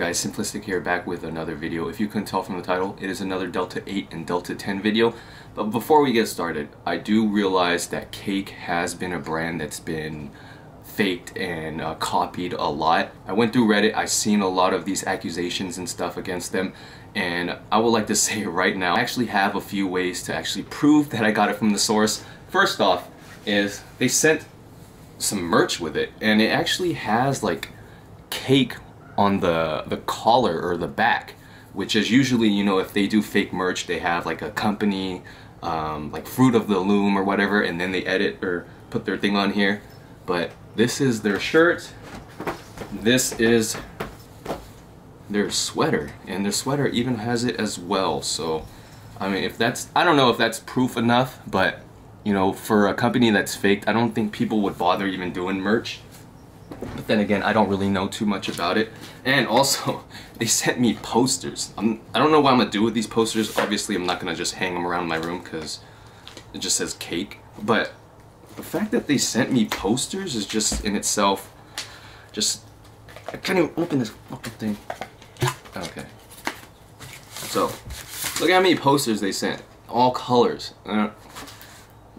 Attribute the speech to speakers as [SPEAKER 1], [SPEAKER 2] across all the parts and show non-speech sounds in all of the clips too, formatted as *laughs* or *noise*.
[SPEAKER 1] Guys, Simplisick here back with another video. If you couldn't tell from the title, it is another Delta 8 and Delta 10 video. But before we get started, I do realize that Cake has been a brand that's been faked and uh, copied a lot. I went through Reddit, I've seen a lot of these accusations and stuff against them and I would like to *laughs* say right now, I actually have a few ways to actually prove that I got it from the source. First off is they sent some merch with it and it actually has like cake on the the collar or the back which is usually you know if they do fake merch they have like a company um, like fruit of the loom or whatever and then they edit or put their thing on here. But this is their shirt. This is their sweater and their sweater even has it as well. So I mean if that's I don't know if that's proof enough but you know for a company that's faked I don't think people would bother even doing merch but then again, I don't really know too much about it. And also, *laughs* they sent me posters. I'm, I don't know what I'm gonna do with these posters. Obviously, I'm not gonna just hang them around my room because it just says cake. But the fact that they sent me posters is just in itself, just, I can't even open this fucking thing. Okay. So, look how many posters they sent. All colors. Uh,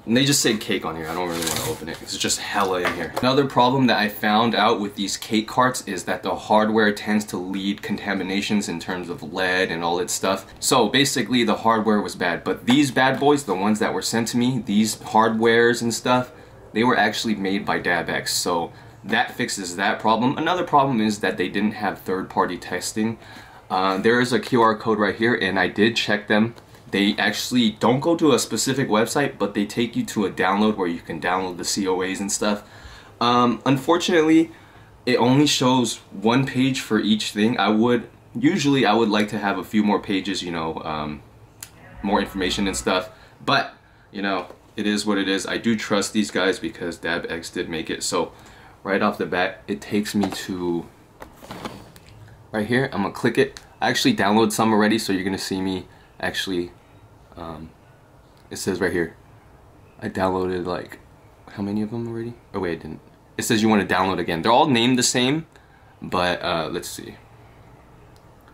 [SPEAKER 1] and they just say cake on here. I don't really want to open it. It's just hella in here. Another problem that I found out with these cake carts is that the hardware tends to lead contaminations in terms of lead and all that stuff. So basically the hardware was bad. But these bad boys, the ones that were sent to me, these hardwares and stuff, they were actually made by DabX. So that fixes that problem. Another problem is that they didn't have third-party testing. Uh, there is a QR code right here and I did check them they actually don't go to a specific website, but they take you to a download where you can download the COAs and stuff. Um, unfortunately, it only shows one page for each thing. I would, usually I would like to have a few more pages, you know, um, more information and stuff. But, you know, it is what it is. I do trust these guys because DabX did make it. So, right off the bat, it takes me to right here. I'm gonna click it. I actually downloaded some already, so you're gonna see me actually um, it says right here I downloaded like how many of them already? Oh wait I didn't. It says you want to download again. They're all named the same but uh, let's see.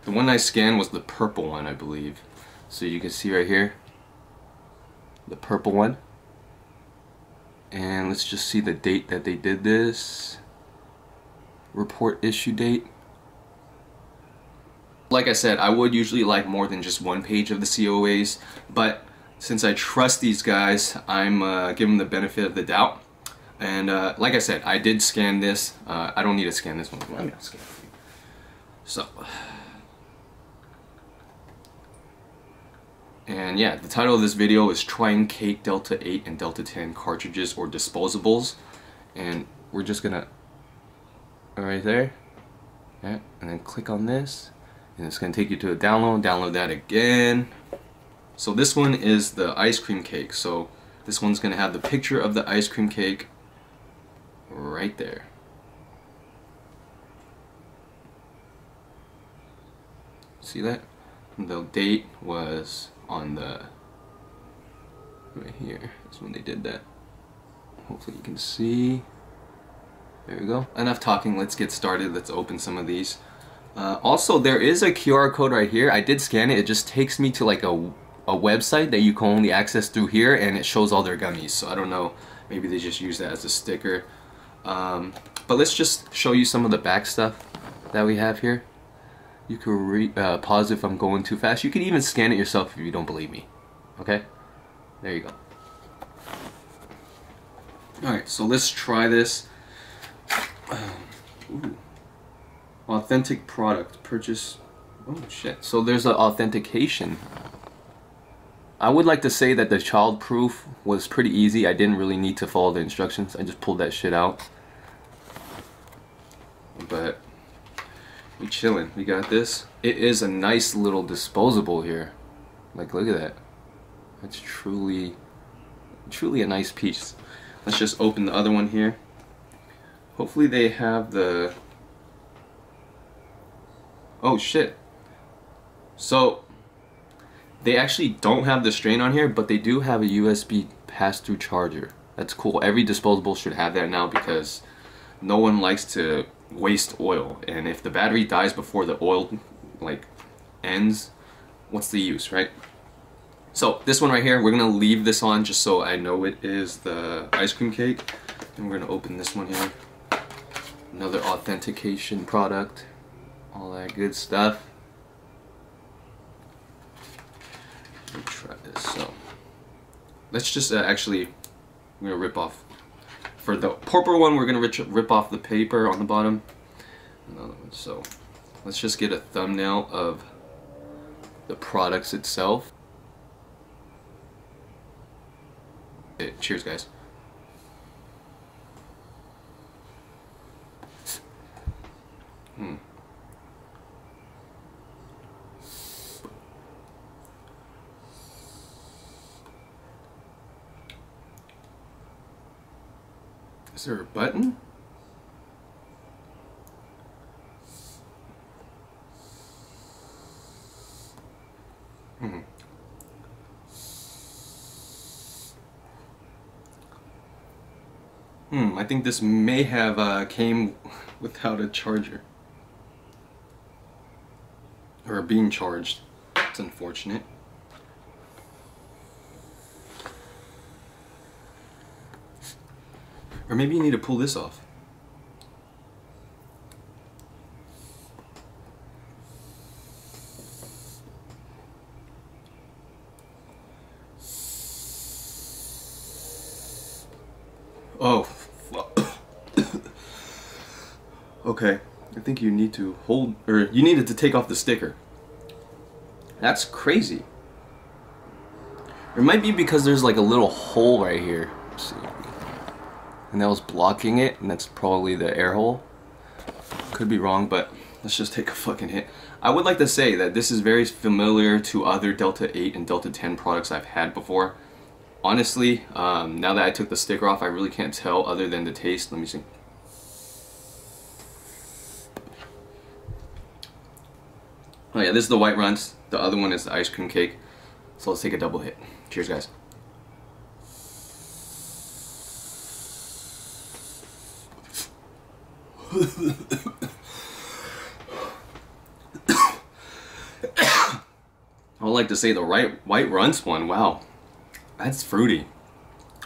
[SPEAKER 1] The one I scanned was the purple one I believe. So you can see right here the purple one. And let's just see the date that they did this. Report issue date like I said, I would usually like more than just one page of the COAs, but since I trust these guys, I'm uh, giving them the benefit of the doubt. And uh, like I said, I did scan this. Uh, I don't need to scan this one. I'm gonna scan it. So, and yeah, the title of this video is Trying Cake Delta 8 and Delta 10 cartridges or disposables. And we're just gonna, right there, yeah, and then click on this and it's going to take you to a download download that again. So this one is the ice cream cake. So this one's going to have the picture of the ice cream cake right there. See that? The date was on the right here that's when they did that. Hopefully you can see. There we go. Enough talking. Let's get started. Let's open some of these uh, also, there is a QR code right here. I did scan it. It just takes me to like a, a website that you can only access through here and it shows all their gummies. So I don't know, maybe they just use that as a sticker. Um, but let's just show you some of the back stuff that we have here. You can uh, pause if I'm going too fast. You can even scan it yourself if you don't believe me. Okay? There you go. Alright, so let's try this. Ooh authentic product purchase. Oh shit. So there's an authentication. I would like to say that the child proof was pretty easy. I didn't really need to follow the instructions. I just pulled that shit out. But we chilling. We got this. It is a nice little disposable here. Like look at that. That's truly truly a nice piece. Let's just open the other one here. Hopefully they have the Oh shit. So they actually don't have the strain on here, but they do have a USB pass-through charger. That's cool. Every disposable should have that now because no one likes to waste oil. And if the battery dies before the oil like ends, what's the use, right? So this one right here, we're gonna leave this on just so I know it is the ice cream cake. And we're gonna open this one here. Another authentication product, all that good stuff. Let me try this. So let's just uh, actually, I'm gonna rip off. For the purple one, we're gonna rip, rip off the paper on the bottom. Another one. So let's just get a thumbnail of the products itself. Okay, cheers, guys. Hmm. Is there a button? Hmm. Hmm, I think this may have uh, came without a charger. Or being charged. It's unfortunate. Maybe you need to pull this off. Oh, *coughs* okay. I think you need to hold, or you needed to take off the sticker. That's crazy. It might be because there's like a little hole right here. Let's see and that was blocking it and that's probably the air hole. Could be wrong but let's just take a fucking hit. I would like to say that this is very familiar to other Delta 8 and Delta 10 products I've had before. Honestly um, now that I took the sticker off I really can't tell other than the taste. Let me see. Oh yeah this is the White Runtz. The other one is the ice cream cake. So let's take a double hit. Cheers guys I would like to say the right White Runtz one. Wow, that's fruity.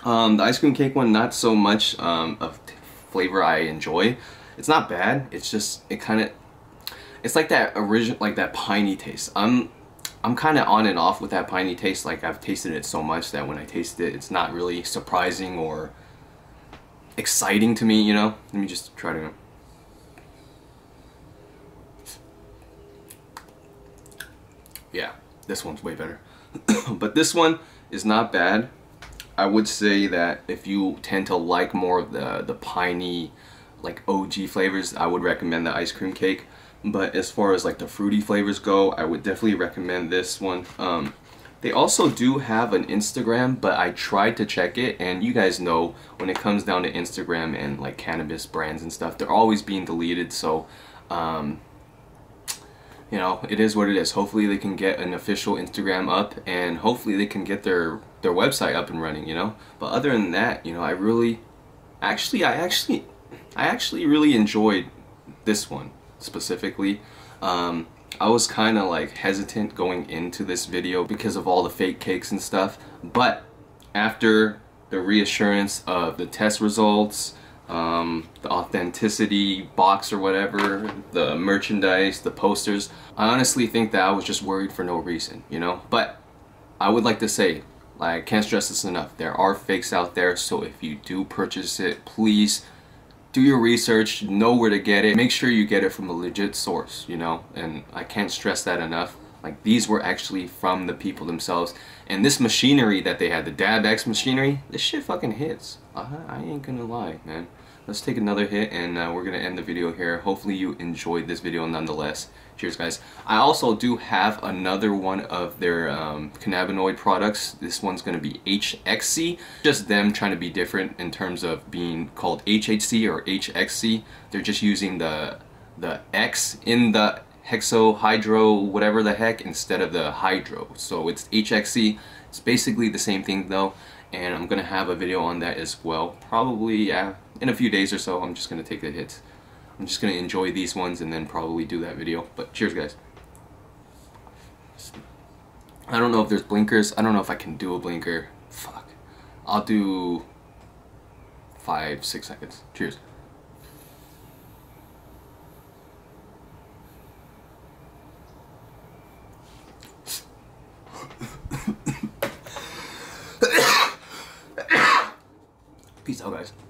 [SPEAKER 1] Um, the ice cream cake one, not so much um, of flavor I enjoy. It's not bad. It's just it kind of it's like that original like that piney taste. I'm I'm kind of on and off with that piney taste. Like I've tasted it so much that when I taste it, it's not really surprising or exciting to me. You know. Let me just try to. Yeah, this one's way better. *coughs* but this one is not bad. I would say that if you tend to like more of the, the piney, like OG flavors, I would recommend the ice cream cake. But as far as like the fruity flavors go, I would definitely recommend this one. Um, they also do have an Instagram, but I tried to check it, and you guys know when it comes down to Instagram and like cannabis brands and stuff, they're always being deleted. So um, you know, it is what it is. Hopefully they can get an official Instagram up and hopefully they can get their their website up and running, you know? But other than that, you know, I really actually I actually I actually really enjoyed this one specifically. Um, I was kind of like hesitant going into this video because of all the fake cakes and stuff, but after the reassurance of the test results, um, the authenticity box or whatever, the merchandise, the posters. I honestly think that I was just worried for no reason, you know? But I would like to say, I can't stress this enough, there are fakes out there, so if you do purchase it, please do your research, know where to get it, make sure you get it from a legit source, you know? And I can't stress that enough. Like these were actually from the people themselves. And this machinery that they had, the DabX machinery, this shit fucking hits. I, I ain't gonna lie, man. Let's take another hit and uh, we're gonna end the video here. Hopefully you enjoyed this video nonetheless. Cheers guys. I also do have another one of their um, cannabinoid products. This one's gonna be HXC. Just them trying to be different in terms of being called HHC or HXC. They're just using the the X in the hexo, hydro, whatever the heck, instead of the hydro. So it's HXC. It's basically the same thing though, and I'm gonna have a video on that as well. Probably, yeah, in a few days or so, I'm just gonna take the hits. I'm just gonna enjoy these ones and then probably do that video. But cheers, guys. I don't know if there's blinkers. I don't know if I can do a blinker. Fuck. I'll do five, six seconds. Cheers. Ciao, guys.